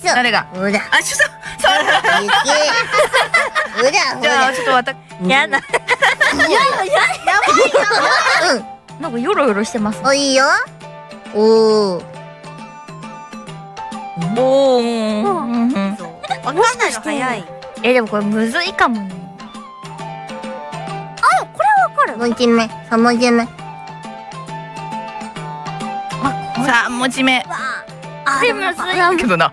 誰が？ほらあちょっとそう行けほらほじゃあらちょっとわたやだな。んかヨロヨロしてますおいいよおーおーうんうんそうわかんな。いの早いえでもこれむずいかもね文字目三文字目三文字目あでもむずいけどな